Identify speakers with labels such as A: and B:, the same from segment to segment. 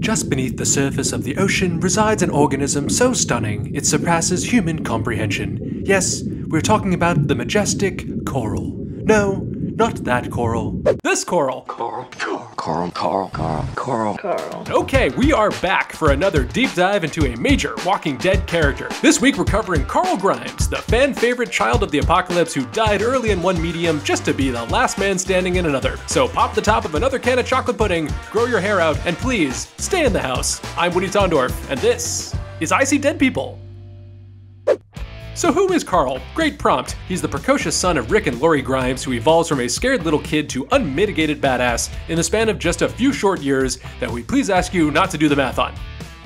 A: Just beneath the surface of the ocean resides an organism so stunning it surpasses human comprehension. Yes, we're talking about the majestic coral. No, not that coral. This coral.
B: Coral, coral, coral, coral, coral, coral.
A: Okay, we are back for another deep dive into a major Walking Dead character. This week we're covering Carl Grimes, the fan favorite child of the apocalypse who died early in one medium just to be the last man standing in another. So pop the top of another can of chocolate pudding, grow your hair out, and please stay in the house. I'm Woody Tondorf, and this is I See Dead People. So who is Carl? Great prompt. He's the precocious son of Rick and Lori Grimes who evolves from a scared little kid to unmitigated badass in the span of just a few short years that we please ask you not to do the math on.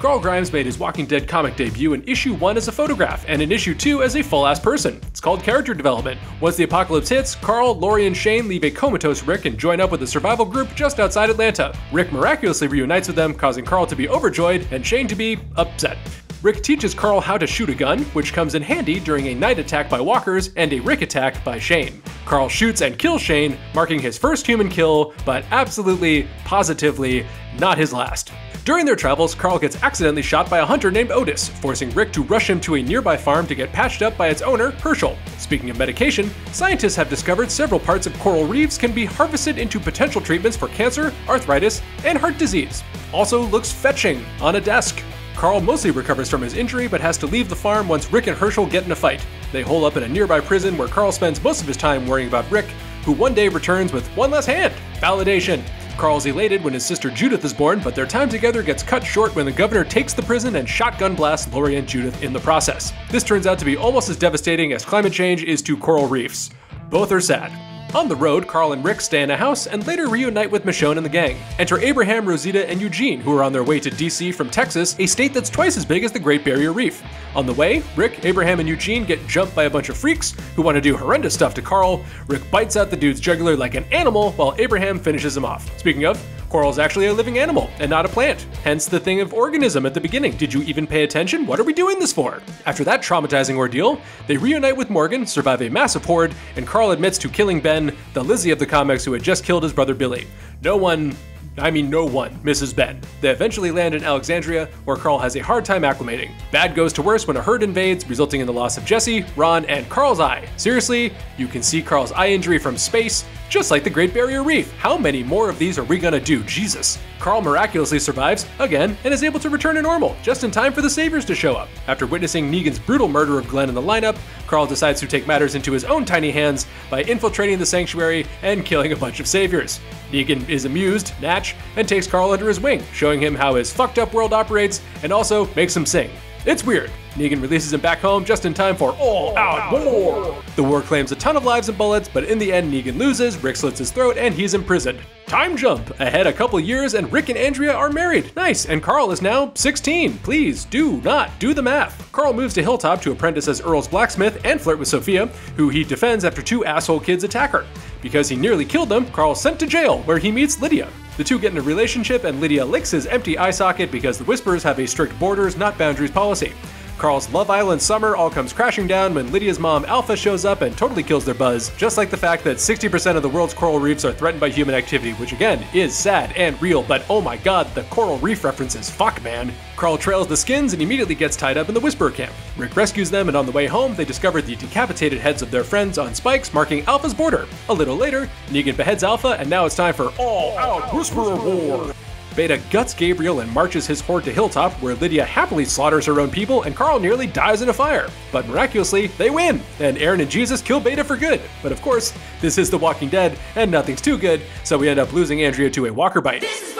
A: Carl Grimes made his Walking Dead comic debut in issue 1 as a photograph, and in issue 2 as a full ass person. It's called character development. Once the apocalypse hits, Carl, Lori, and Shane leave a comatose Rick and join up with a survival group just outside Atlanta. Rick miraculously reunites with them, causing Carl to be overjoyed and Shane to be upset. Rick teaches Carl how to shoot a gun, which comes in handy during a night attack by walkers and a Rick attack by Shane. Carl shoots and kills Shane, marking his first human kill, but absolutely, positively, not his last. During their travels, Carl gets accidentally shot by a hunter named Otis, forcing Rick to rush him to a nearby farm to get patched up by its owner, Hershel. Speaking of medication, scientists have discovered several parts of coral reefs can be harvested into potential treatments for cancer, arthritis, and heart disease. Also looks fetching on a desk. Carl mostly recovers from his injury but has to leave the farm once Rick and Hershel get in a fight. They hole up in a nearby prison where Carl spends most of his time worrying about Rick, who one day returns with one less hand. Validation. Carl's elated when his sister Judith is born, but their time together gets cut short when the governor takes the prison and shotgun blasts Lori and Judith in the process. This turns out to be almost as devastating as climate change is to coral reefs. Both are sad. On the road, Carl and Rick stay in a house and later reunite with Michonne and the gang. Enter Abraham, Rosita, and Eugene, who are on their way to DC from Texas, a state that's twice as big as the Great Barrier Reef. On the way, Rick, Abraham, and Eugene get jumped by a bunch of freaks who want to do horrendous stuff to Carl. Rick bites out the dude's jugular like an animal while Abraham finishes him off. Speaking of, Coral's actually a living animal and not a plant, hence the thing of organism at the beginning. Did you even pay attention? What are we doing this for? After that traumatizing ordeal, they reunite with Morgan, survive a massive horde, and Carl admits to killing Ben, the Lizzie of the comics who had just killed his brother Billy. No one I mean no one, misses Ben. They eventually land in Alexandria, where Carl has a hard time acclimating. Bad goes to worse when a herd invades, resulting in the loss of Jesse, Ron, and Carl's eye. Seriously, you can see Carl's eye injury from space, just like the Great Barrier Reef. How many more of these are we gonna do? Jesus. Carl miraculously survives, again, and is able to return to normal, just in time for the Saviors to show up. After witnessing Negan's brutal murder of Glenn in the lineup, Carl decides to take matters into his own tiny hands by infiltrating the sanctuary and killing a bunch of Saviors. Negan is amused, Natch, and takes Carl under his wing, showing him how his fucked up world operates and also makes him sing. It's weird. Negan releases him back home just in time for all out war. The war claims a ton of lives and bullets, but in the end, Negan loses, Rick slits his throat, and he's imprisoned. Time jump ahead a couple years, and Rick and Andrea are married. Nice, and Carl is now 16. Please do not do the math. Carl moves to Hilltop to apprentice as Earl's blacksmith and flirt with Sophia, who he defends after two asshole kids attack her. Because he nearly killed them, Carl's sent to jail, where he meets Lydia. The two get in a relationship, and Lydia licks his empty eye socket because the Whispers have a strict borders, not boundaries policy. Carl's Love Island summer all comes crashing down when Lydia's mom Alpha shows up and totally kills their buzz, just like the fact that 60% of the world's coral reefs are threatened by human activity, which again is sad and real, but oh my god, the coral reef references, fuck man. Carl trails the skins and immediately gets tied up in the Whisperer camp. Rick rescues them, and on the way home, they discover the decapitated heads of their friends on spikes marking Alpha's border. A little later, Negan beheads Alpha, and now it's time for all out Whisperer War. Beta guts Gabriel and marches his horde to Hilltop, where Lydia happily slaughters her own people and Carl nearly dies in a fire. But miraculously, they win, and Aaron and Jesus kill Beta for good. But of course, this is The Walking Dead, and nothing's too good, so we end up losing Andrea to a walker bite.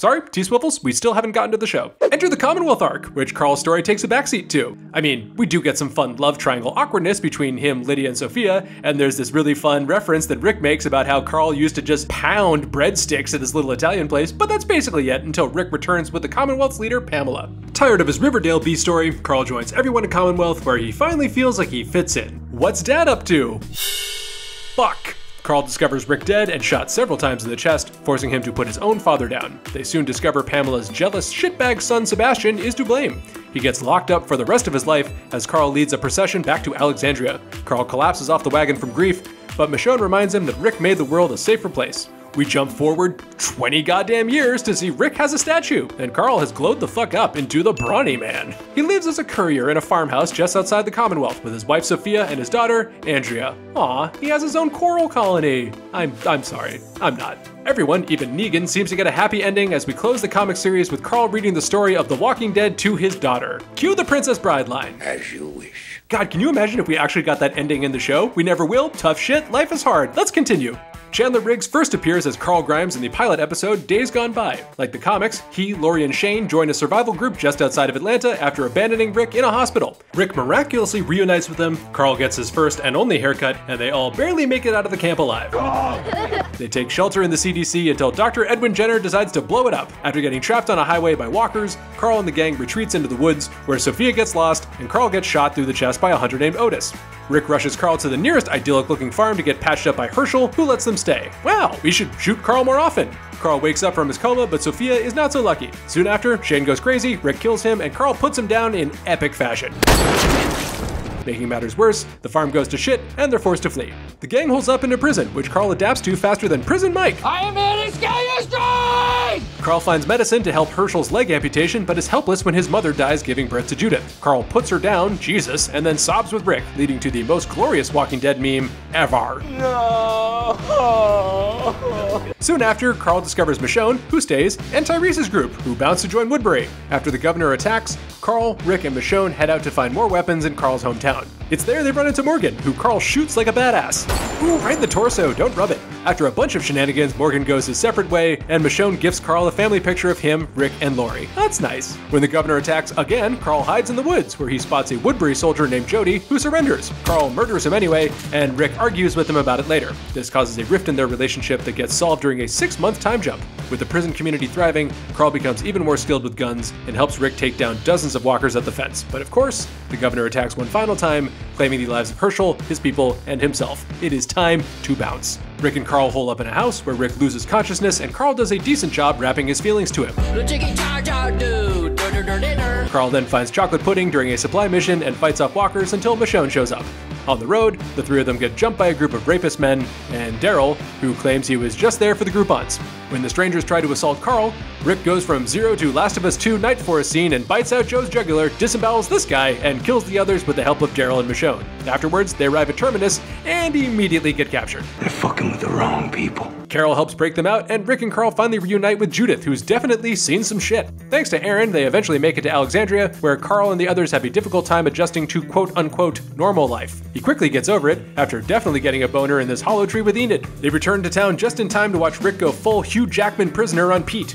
A: Sorry, T Swiffles, we still haven't gotten to the show. Enter the Commonwealth arc, which Carl's story takes a backseat to. I mean, we do get some fun love triangle awkwardness between him, Lydia, and Sophia, and there's this really fun reference that Rick makes about how Carl used to just pound breadsticks at this little Italian place, but that's basically it until Rick returns with the Commonwealth's leader, Pamela. Tired of his Riverdale B story, Carl joins everyone in Commonwealth where he finally feels like he fits in. What's Dad up to? Fuck. Carl discovers Rick dead and shot several times in the chest, forcing him to put his own father down. They soon discover Pamela's jealous shitbag son Sebastian is to blame. He gets locked up for the rest of his life as Carl leads a procession back to Alexandria. Carl collapses off the wagon from grief, but Michonne reminds him that Rick made the world a safer place. We jump forward 20 goddamn years to see Rick has a statue, and Carl has glowed the fuck up into the Brawny Man. He lives as a courier in a farmhouse just outside the Commonwealth with his wife Sophia and his daughter, Andrea. Aw, he has his own coral colony. I'm, I'm sorry, I'm not. Everyone, even Negan, seems to get a happy ending as we close the comic series with Carl reading the story of The Walking Dead to his daughter. Cue the Princess Bride line.
B: As you wish.
A: God, can you imagine if we actually got that ending in the show? We never will. Tough shit. Life is hard. Let's continue. Chandler Riggs first appears as Carl Grimes in the pilot episode Days Gone By. Like the comics, he, Lori, and Shane join a survival group just outside of Atlanta after abandoning Rick in a hospital. Rick miraculously reunites with them, Carl gets his first and only haircut, and they all barely make it out of the camp alive. they take shelter in the CDC until Dr. Edwin Jenner decides to blow it up. After getting trapped on a highway by walkers, Carl and the gang retreats into the woods, where Sophia gets lost and Carl gets shot through the chest by a hunter named Otis. Rick rushes Carl to the nearest idyllic looking farm to get patched up by Hershel, who lets them stay. Wow, we should shoot Carl more often. Carl wakes up from his coma, but Sophia is not so lucky. Soon after, Shane goes crazy, Rick kills him, and Carl puts him down in epic fashion. Making matters worse, the farm goes to shit, and they're forced to flee. The gang holds up into prison, which Carl adapts to faster than Prison Mike.
C: I am in escape
A: Carl finds medicine to help Hershel's leg amputation, but is helpless when his mother dies giving birth to Judith. Carl puts her down, Jesus, and then sobs with Rick, leading to the most glorious Walking Dead meme ever.
C: No.
A: Soon after, Carl discovers Michonne, who stays, and Tyrese's group, who bounce to join Woodbury. After the governor attacks, Carl, Rick, and Michonne head out to find more weapons in Carl's hometown. It's there they run into Morgan, who Carl shoots like a badass. Ooh, right in the torso, don't rub it. After a bunch of shenanigans, Morgan goes his separate way, and Michonne gifts Carl a family picture of him, Rick, and Lori. That's nice. When the governor attacks again, Carl hides in the woods, where he spots a Woodbury soldier named Jody, who surrenders. Carl murders him anyway, and Rick argues with him about it later. This causes a rift in their relationship that gets solved during a six month time jump. With the prison community thriving, Carl becomes even more skilled with guns and helps Rick take down dozens of walkers at the fence. But of course, the governor attacks one final time, claiming the lives of Hershel, his people, and himself. It is time to bounce. Rick and Carl hole up in a house where Rick loses consciousness, and Carl does a decent job wrapping his feelings to him. Carl then finds chocolate pudding during a supply mission and fights off walkers until Michonne shows up. On the road, the three of them get jumped by a group of rapist men and Daryl, who claims he was just there for the Groupons. When the strangers try to assault Carl, Rick goes from zero to Last of Us 2 Night Forest scene and bites out Joe's jugular, disembowels this guy, and kills the others with the help of Daryl and Michonne. Afterwards, they arrive at Terminus and immediately get captured.
B: They're fucking with the wrong people.
A: Carol helps break them out, and Rick and Carl finally reunite with Judith, who's definitely seen some shit. Thanks to Aaron, they eventually make it to Alexandria, where Carl and the others have a difficult time adjusting to quote unquote normal life. He quickly gets over it, after definitely getting a boner in this hollow tree with Enid. They return to town just in time to watch Rick go full Hugh Jackman prisoner on Pete.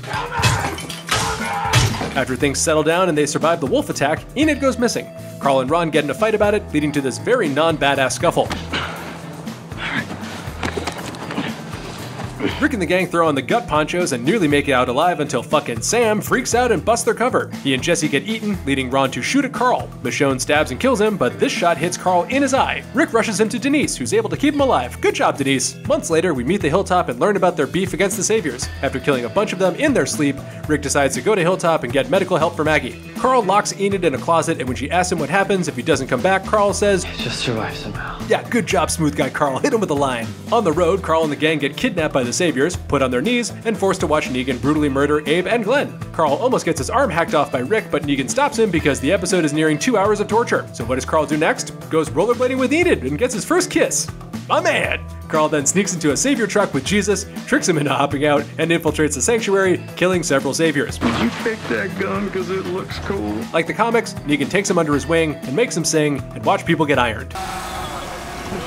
A: After things settle down and they survive the wolf attack, Enid goes missing. Carl and Ron get in a fight about it, leading to this very non badass scuffle. Rick and the gang throw on the gut ponchos and nearly make it out alive until fucking Sam freaks out and busts their cover. He and Jesse get eaten, leading Ron to shoot at Carl. Michonne stabs and kills him, but this shot hits Carl in his eye. Rick rushes him to Denise, who's able to keep him alive. Good job, Denise. Months later, we meet the Hilltop and learn about their beef against the Saviors. After killing a bunch of them in their sleep, Rick decides to go to Hilltop and get medical help for Maggie. Carl locks Enid in a closet, and when she asks him what happens if he doesn't come back, Carl says,
B: Just survive somehow.
A: Yeah, good job, smooth guy Carl. Hit him with a line. On the road, Carl and the gang get kidnapped by the Saviors, put on their knees, and forced to watch Negan brutally murder Abe and Glenn. Carl almost gets his arm hacked off by Rick, but Negan stops him because the episode is nearing two hours of torture. So what does Carl do next? Goes rollerblading with Enid and gets his first kiss. My man! Carl then sneaks into a savior truck with Jesus, tricks him into hopping out, and infiltrates the sanctuary, killing several saviors.
D: Did You picked that gun because it looks cool.
A: Like the comics, Negan takes him under his wing and makes him sing and watch people get ironed.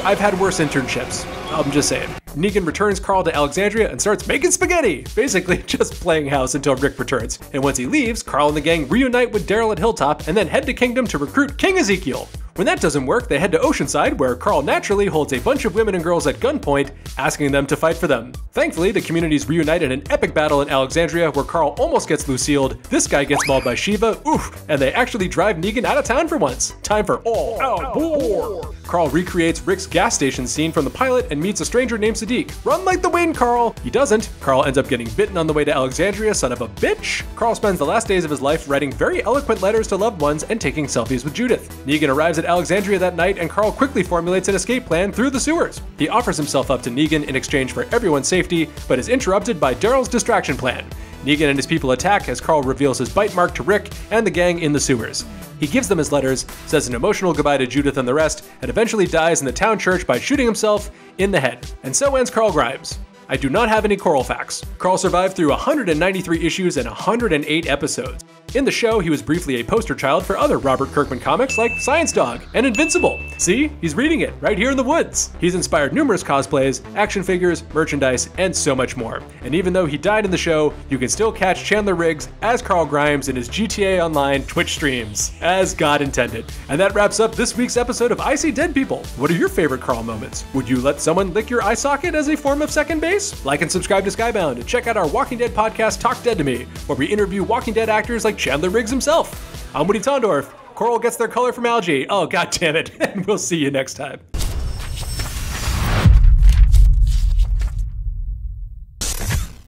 A: I've had worse internships. I'm just saying. Negan returns Carl to Alexandria and starts making spaghetti, basically just playing house until Rick returns. And once he leaves, Carl and the gang reunite with Daryl at Hilltop and then head to Kingdom to recruit King Ezekiel. When that doesn't work, they head to Oceanside, where Carl naturally holds a bunch of women and girls at gunpoint, asking them to fight for them. Thankfully, the communities reunite in an epic battle in Alexandria, where Carl almost gets Lucille'd, this guy gets mauled by Shiva, oof, and they actually drive Negan out of town for once. Time for all out war! Carl recreates Rick's gas station scene from the pilot and meets a stranger named Siddiq. Run like the wind, Carl! He doesn't. Carl ends up getting bitten on the way to Alexandria, son of a bitch! Carl spends the last days of his life writing very eloquent letters to loved ones and taking selfies with Judith. Negan arrives at Alexandria that night, and Carl quickly formulates an escape plan through the sewers. He offers himself up to Negan in exchange for everyone's safety, but is interrupted by Daryl's distraction plan. Negan and his people attack as Carl reveals his bite mark to Rick and the gang in the sewers. He gives them his letters, says an emotional goodbye to Judith and the rest, and eventually dies in the town church by shooting himself in the head. And so ends Carl Grimes. I do not have any Coral facts. Carl survived through 193 issues and 108 episodes. In the show, he was briefly a poster child for other Robert Kirkman comics like Science Dog and Invincible. See, he's reading it right here in the woods. He's inspired numerous cosplays, action figures, merchandise, and so much more. And even though he died in the show, you can still catch Chandler Riggs as Carl Grimes in his GTA Online Twitch streams, as God intended. And that wraps up this week's episode of I See Dead People. What are your favorite Carl moments? Would you let someone lick your eye socket as a form of second base? Like and subscribe to Skybound and check out our Walking Dead podcast, Talk Dead to Me, where we interview Walking Dead actors like Chandler Riggs himself. I'm Woody Tondorf. Coral gets their color from algae. Oh, god damn it. And we'll see you next time.